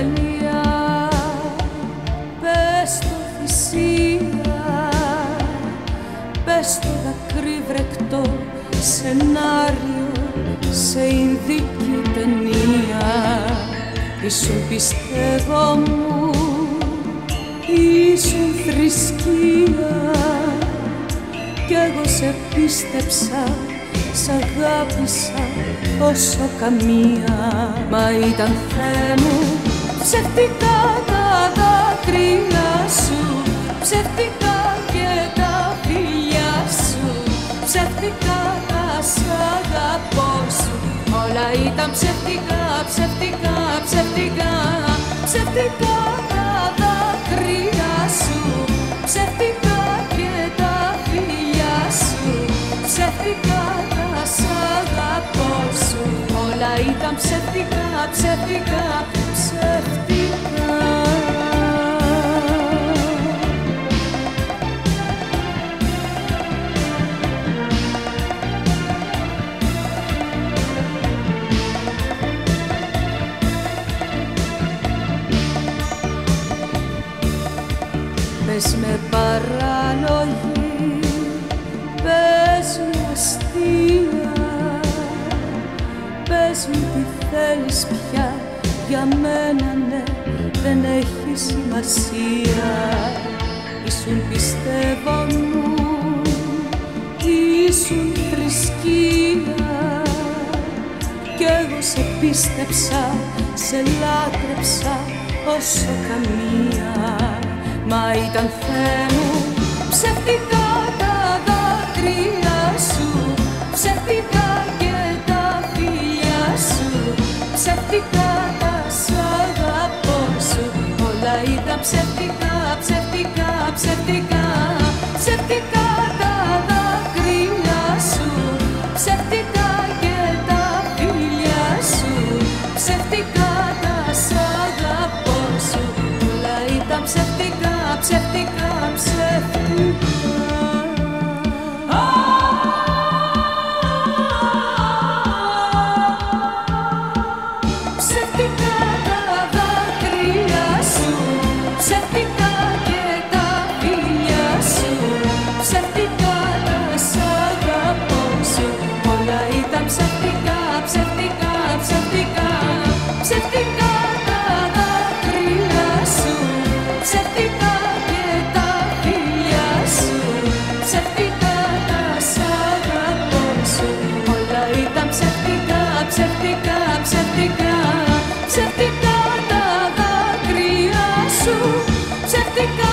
τέλεια Πες το θυσία Πες το δακρύβρεκτο σενάριο σε Ινδική ταινία. Ήσουν πιστεύω μου Ήσουν θρησκεία. Κι εγώ σε πίστεψα Σ' αγάπησα όσο καμία. Μα ήταν Θεέ μου ψευτικά τα δάκρυα σου Ψευτικά και τα φιλιά σου Ψευτικά τα σ' αγαπώ σου. Όλα ήταν ψευτικά, ψευτικά, ψευτικά Ψευτικά όλα ήταν ψεύτικα, ψεύτικα, ψεύτικα. Πες με παράλογη, θέλεις πια για μένα ναι δεν έχει σημασία. Ήσουν πιστεύω μου ήσουν θρησκεία. Κι εγώ σε πίστεψα, σε λάτρεψα όσο καμία. Μα ήταν Θεέ μου ψευτικά ψευτικά, ψευτικά, ψευτικά. Ψευτικά τα δάκρυα σου. Ψευτικά και τα φιλιά σου. Ψευτικά τα σ' αγαπώ σου. Όλα ήταν ψευτικά, ψευτικά, ψευτικά. Something Mexico.